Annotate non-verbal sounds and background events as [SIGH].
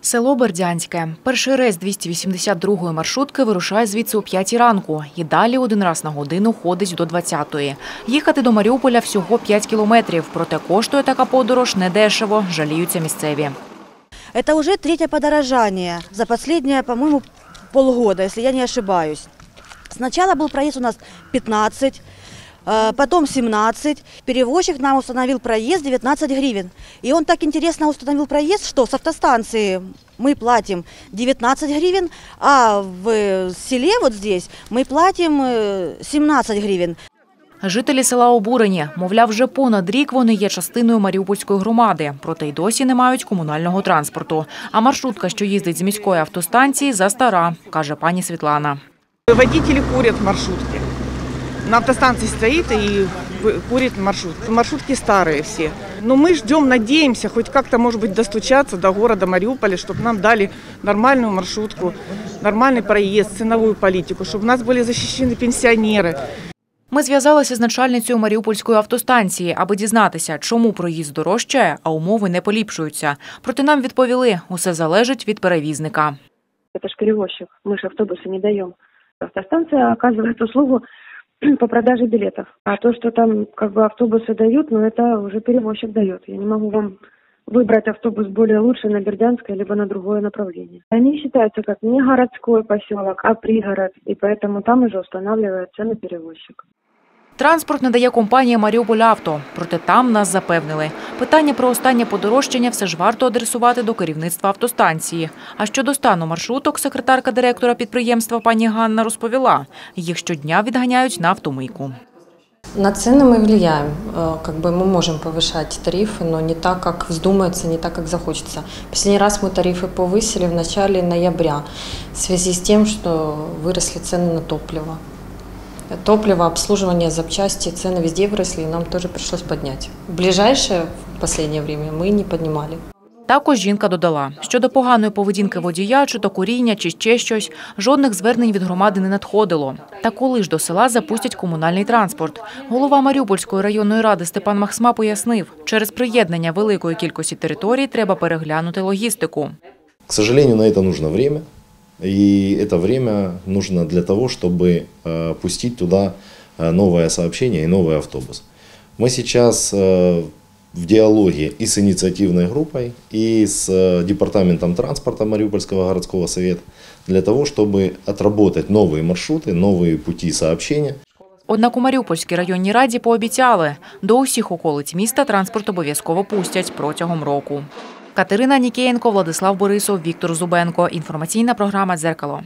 Село Бердянське. Перший рейс 282-ї маршрутки вирушає звідси о 5 ранку і далі один раз на годину ходить до 20-ї. Їхати до Маріуполя всього 5 кілометрів, проте коштує така подорож недешево, жаліються місцеві. Это уже третье подорожание за последние, по-моему, полгода, если я не ошибаюсь. Сначала был проезд у нас 15, э, потом 17. Перевозчик нам установил проезд 19 гривен. И он так интересно установил проезд, что с автостанции мы платим 19 гривен, а в селе вот здесь мы платим э, 17 гривен. Жителі села обурені. Мовляв, вже понад рік вони є частиною Маріупольської громади, проте й досі не мають комунального транспорту. А маршрутка, що їздить з міської автостанції, застара, каже пані Світлана. Водители курят в маршрутке. На автостанции стоит и вы- курит маршрут. Маршрутки старые все. Но мы ждем, надеемся, хоть как-то, может быть, достучаться до города Мариуполя, чтобы нам дали нормальную маршрутку, нормальный проезд, ценовую политику, чтобы у нас были защищены пенсионеры. Ми зв'язалися з начальницею Маріупольської автостанції, аби дізнатися, чому проїзд дорожчає, а умови не поліпшуються. Проте нам відповіли, усе залежить від перевізника. Это ж перевозчик, мы же автобусы не даем. Автостанция оказывает услугу [CLEARS THROAT] по продаже билетов. А то, что там как бы автобусы дают, ну это уже перевозчик дает. Я не могу вам выбрать автобус более лучше на Бердянское, либо на другое направление. Они считаются как не городской поселок, а пригород, и поэтому там уже устанавливает цены перевозчик. Транспорт надає компанія «Маріуполь-Авто», проте там нас запевнили. Питання про останнє подорожчання все ж варто адресувати до керівництва автостанції. А щодо стану маршруток, секретарка директора підприємства пані Ганна розповіла, їх щодня відганяють на автомийку. На цены мы влияем. Э, Как бы мы можем повышать тарифы, но не так, как вздумается, не так, как захочется. Последний раз мы тарифы повысили в начале ноября в связи с тем, что выросли цены на топливо. Топливо, обслуживание, запчасти, цены везде выросли, и нам тоже пришлось поднять. В ближайшее, в последнее время, мы не поднимали. Також жінка додала, щодо поганої поведінки водія, чи то куріння, чи ще щось, жодних звернень від громади не надходило. Та коли ж до села запустять комунальний транспорт? Голова Маріупольської районної ради Степан Махсма пояснив, через приєднання великої кількості територій треба переглянути логістику. К сожалению, на это нужно время. И это время нужно для того, чтобы э, пустить туда э, новое сообщение и новый автобус. Мы сейчас э, в диалоге и с инициативной группой, и с э, департаментом транспорта Мариупольского городского совета для того, чтобы отработать новые маршруты, новые пути сообщения. Однак у Маріупольській районній раді пообіцяли, до усіх околиць міста транспорт обов'язково пустять протягом року. Катерина Нікієнко, Владислав Борисов, Віктор Зубенко. Інформаційна програма «Дзеркало».